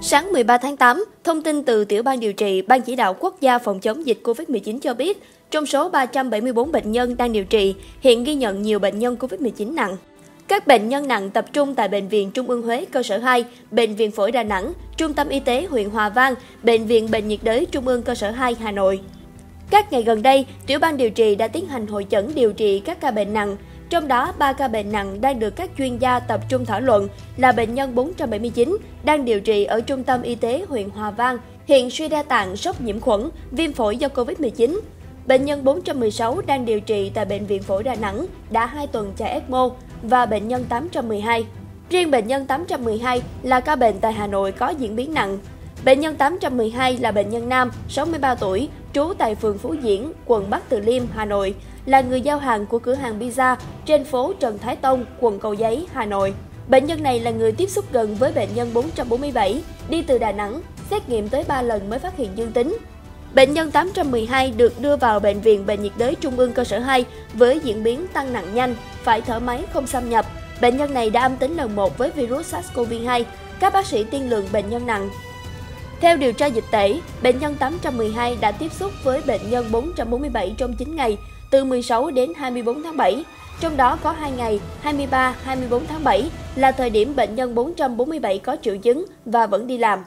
Sáng 13 tháng 8, thông tin từ Tiểu ban điều trị Ban chỉ đạo quốc gia phòng chống dịch COVID-19 cho biết, trong số 374 bệnh nhân đang điều trị, hiện ghi nhận nhiều bệnh nhân COVID-19 nặng. Các bệnh nhân nặng tập trung tại Bệnh viện Trung ương Huế cơ sở 2, Bệnh viện Phổi Đà Nẵng, Trung tâm Y tế huyện Hòa Vang, Bệnh viện Bệnh nhiệt đới Trung ương cơ sở 2 Hà Nội. Các ngày gần đây, tiểu ban điều trị đã tiến hành hội chẩn điều trị các ca bệnh nặng, trong đó 3 ca bệnh nặng đang được các chuyên gia tập trung thảo luận là bệnh nhân 479 đang điều trị ở Trung tâm Y tế huyện Hòa Vang, hiện suy đa tạng, sốc nhiễm khuẩn, viêm phổi do Covid-19. Bệnh nhân 416 đang điều trị tại Bệnh viện Phổi Đà Nẵng đã 2 tuần chạy ECMO và bệnh nhân 812. Riêng bệnh nhân 812 là ca bệnh tại Hà Nội có diễn biến nặng. Bệnh nhân 812 là bệnh nhân nam, 63 tuổi, trú tại phường Phú Diễn, quận Bắc Từ Liêm, Hà Nội, là người giao hàng của cửa hàng pizza trên phố Trần Thái Tông, quận Cầu Giấy, Hà Nội. Bệnh nhân này là người tiếp xúc gần với bệnh nhân 447, đi từ Đà Nẵng, xét nghiệm tới 3 lần mới phát hiện dương tính. Bệnh nhân 812 được đưa vào Bệnh viện Bệnh nhiệt đới Trung ương cơ sở 2 với diễn biến tăng nặng nhanh, phải thở máy không xâm nhập. Bệnh nhân này đã âm tính lần 1 với virus SARS-CoV-2. Các bác sĩ tiên lượng bệnh nhân nặng theo điều tra dịch tễ, bệnh nhân 812 đã tiếp xúc với bệnh nhân 447 trong 9 ngày, từ 16 đến 24 tháng 7. Trong đó có 2 ngày 23-24 tháng 7 là thời điểm bệnh nhân 447 có triệu chứng và vẫn đi làm.